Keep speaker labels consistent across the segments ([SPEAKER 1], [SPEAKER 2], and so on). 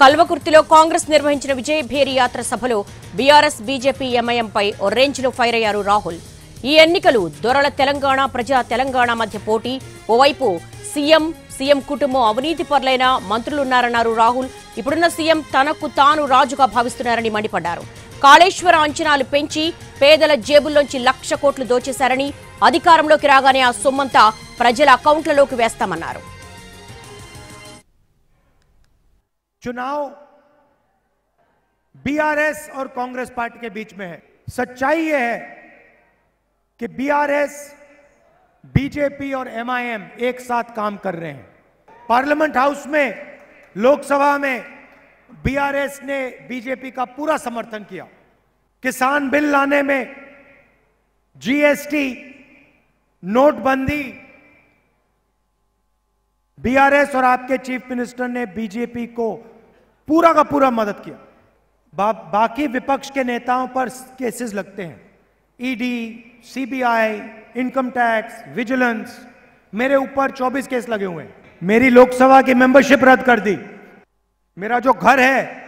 [SPEAKER 1] కల్వకుర్తిలో కాంగ్రెస్ నిర్వహించిన విజయభేరి యాత్ర సభలో బీఆర్ఎస్ బీజేపీ ఎంఐఎంపై ఓ రేంజ్లో ఫైర్ అయ్యారు రాహుల్. ఈ ఎన్నికలు దొరల తెలంగాణ ప్రజా తెలంగాణ మధ్య పోటీ. ఓవైపు సీఎం సీఎం కుటుంబం అవినీతి పరులైన మంత్రులున్నారన్నారు రాహుల్. ఇప్పుడున్న సీఎం తనకు తాను రాజుగా భావిస్తున్నారని మండిపడ్డారు. కాళేశ్వర అంచనాలు పెంచి పేదల జేబుల్లోంచి లక్ష కోట్లు దోచేశారని అధికారంలోకి రాగానే ఆ సొమ్మంతా ప్రజల అకౌంట్లలోకి వేస్తామన్నారు.
[SPEAKER 2] चुनाव बीआरएस और कांग्रेस पार्टी के बीच में है। सच्चाई यह है कि बीआरएस बीजेपी और एमआईएम एक साथ काम कर रहे हैं। पार्लियामेंट हाउस में, लोकसभा में बीआरएस ने बीजेपी का पूरा समर्थन किया। किसान बिल लाने में जीएसटी नोटबंदी बीआरएस और आपके चीफ मिनिस्टर ने बीजेपी को पूरा का पूरा मदद किया। बा, बाकी विपक्ष के नेताओं पर केसेस लगते हैं। ED CBI income tax vigilance मेरे ऊपर 24 केस लगे हुए हैं। मेरी लोकसभा की मेंबरशिप रद्द कर दी। मेरा जो घर है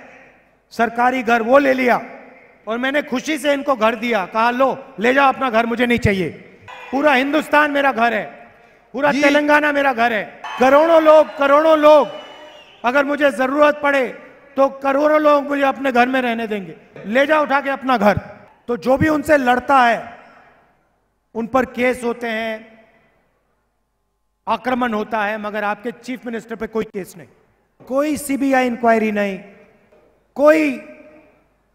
[SPEAKER 2] सरकारी घर वो ले लिया। और मैंने खुशी से इनको घर दिया। कहा लो ले जाओ अपना घर मुझे नहीं चाहिए। पूरा हिंदुस्तान मेरा घर है। पूरा तेलंगाना मेरा घर है। करोड़ों लोग करोड़ों लोग, अगर मुझे ज़रूरत पड़े तो करोड़ों लोग मुझे अपने घर में रहने देंगे। ले जा उठा के अपना घर। तो जो भी उनसे लड़ता है, उन पर केस होते हैं, आक्रमण होता है, मगर आपके चीफ मिनिस्टर पे कोई केस नहीं। कोई सीबीआई इंक्वायरी नहीं। कोई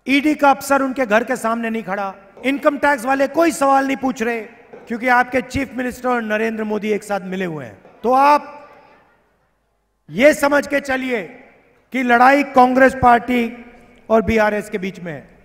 [SPEAKER 2] ईडी का अफसर उनके घर के सामने नहीं खड़ा। इनकम टैक्स वाले कोई सवाल नहीं पूछ रहे, क्योंकि आपके चीफ मिनिस्टर और नरेंद्र मोदी एक साथ मिले हुए हैं। तो आप ये समझ के चलिए कि लड़ाई कांग्रेस पार्टी और बीआरएस के बीच में है।